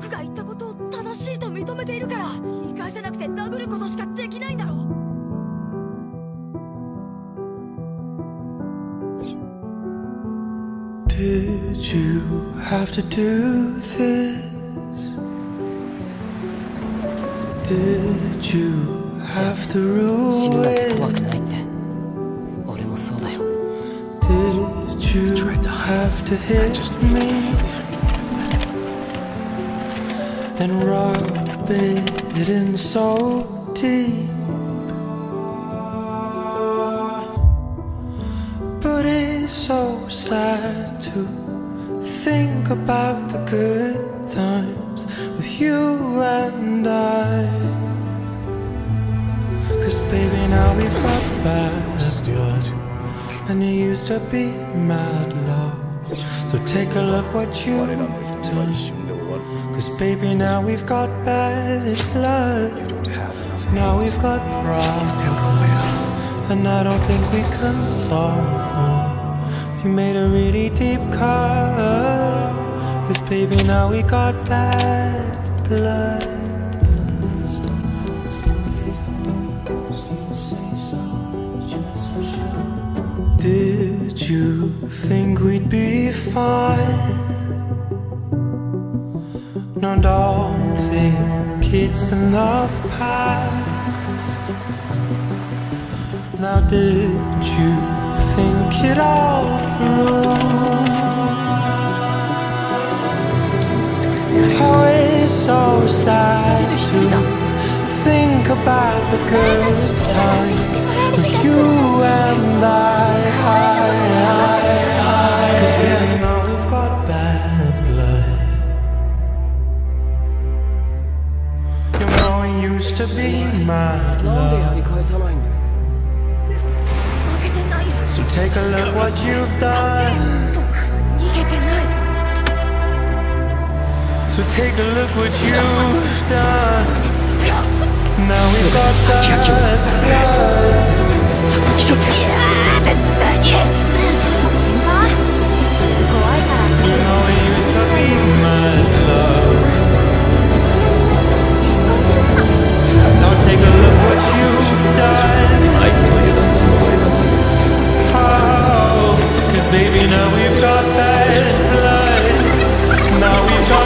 僕が言ったことを正しいと認めているから言い返せなくて殴ることしかできないんだろ Did you have to do this? Did you have to 死ぬなんて ruin 怖くないって俺もそうだよ Did you have to hit me and rub it in so deep? But it's so sad to think about the good times with you and I. Cause baby, now we've got blood. And you used to be mad love. So take a look what you've done. Cause baby, now we've got bad blood. Now we've got problems. And I don't think we can solve them. You made a really deep cut. Cause baby, now we got bad blood. Did you think we'd be fine? No, don't think it's in the past. Now, did you think it all through? How it's so sad to think about the good times you and I. Cause used to be my love. So take a look what you've done. So take a look what you've done. Now we've got that love. Baby now we've got bad blood. Now we've got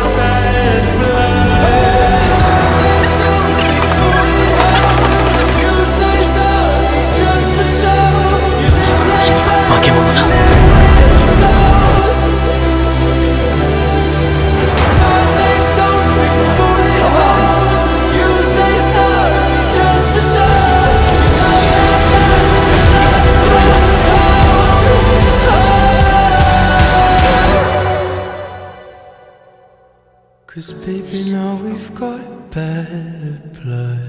Cause baby now we've got bad blood